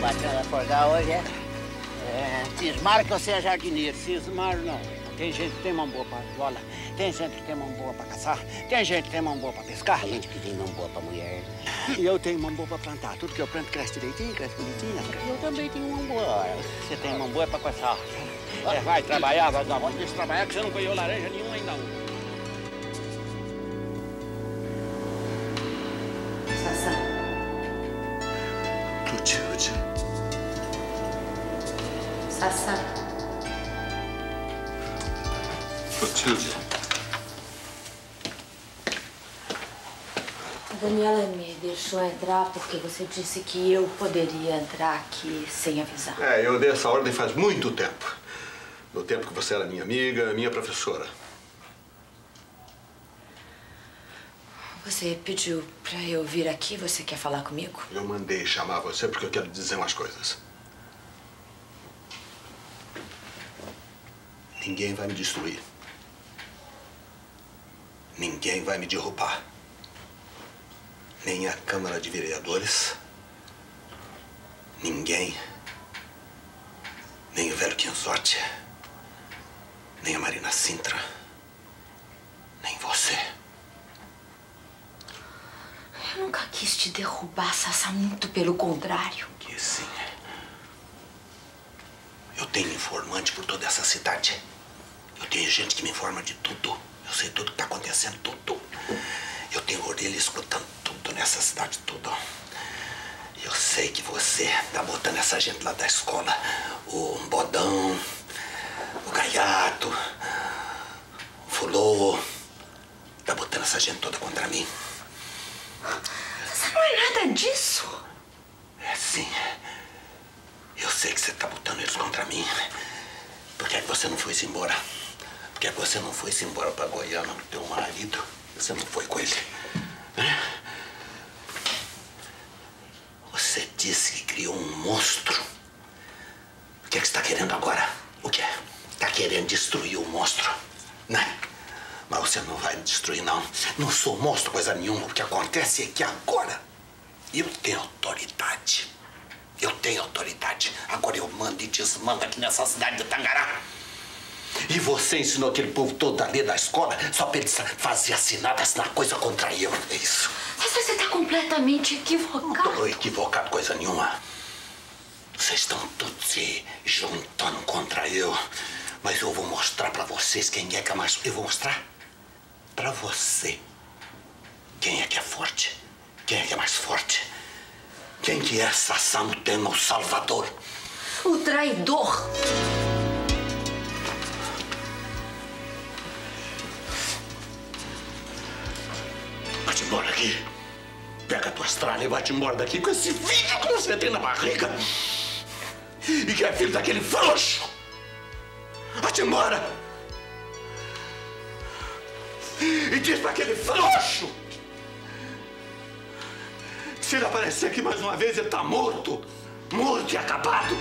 batendo a acordar hoje, é? É, cismar que você é jardineiro. Cismar não. Tem gente que tem mão boa pra bola, tem gente que tem mão boa pra caçar, tem gente que tem mão boa pra pescar. Tem gente que tem mão boa pra mulher. E eu tenho mão boa pra plantar. Tudo que eu planto cresce direitinho, cresce bonitinho. Eu também tenho mão boa. Você tem mão boa pra caçar. É, vai trabalhar, vagabundo. Deixa trabalhar que você não colheu laranja nenhuma Sassá, Clotilde. a Daniela me deixou entrar porque você disse que eu poderia entrar aqui sem avisar. É, eu dei essa ordem faz muito tempo. No tempo que você era minha amiga, minha professora. Você pediu pra eu vir aqui, você quer falar comigo? Eu mandei chamar você porque eu quero dizer umas coisas. Ninguém vai me destruir. Ninguém vai me derrubar. Nem a Câmara de Vereadores. Ninguém. Nem o velho Quinzote. Nem a Marina Sintra. Nem você. Eu nunca quis te derrubar, Sassá, muito pelo contrário. Que sim. Eu tenho informante por toda essa cidade. Eu tenho gente que me informa de tudo. Eu sei tudo que está acontecendo, tudo. Eu tenho orelha escutando tudo nessa cidade, tudo. Eu sei que você tá botando essa gente lá da escola. O Bodão, o Gaiato, o Fulô. Tá botando essa gente toda contra mim. Sassá, não é nada disso. É sim. Eu sei que você tá botando eles contra mim. Por que, é que você não foi-se embora? Por que, é que você não foi-se embora pra Goiânia com teu marido? Você não foi com ele? Você disse que criou um monstro. O que é que você está querendo agora? O que é? Está querendo destruir o monstro? Né? Mas você não vai me destruir, não. Não sou monstro, coisa nenhuma. O que acontece é que agora eu tenho autoridade. Eu tenho autoridade. Agora eu mando e desmando aqui nessa cidade de Tangará. E você ensinou aquele povo todo ali da escola só pra eles fazer assinar, assinar coisa contra eu. É isso. Sassá, você tá completamente equivocado. Tô equivocado, coisa nenhuma. Vocês estão todos se juntando contra eu. Mas eu vou mostrar pra vocês quem é que é mais. Eu vou mostrar pra você quem é que é forte. Quem é que é mais forte. Quem que é Mutema, o Salvador. O traidor. Embora daqui. Pega a tua estrada e vai-te embora daqui com esse filho que você tem na barriga. E que é filho daquele frouxo. Vai-te embora. E diz para aquele frouxo. Se ele aparecer aqui mais uma vez, ele tá morto. Morto e acabado.